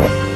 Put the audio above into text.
Bye.